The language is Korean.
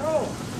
어.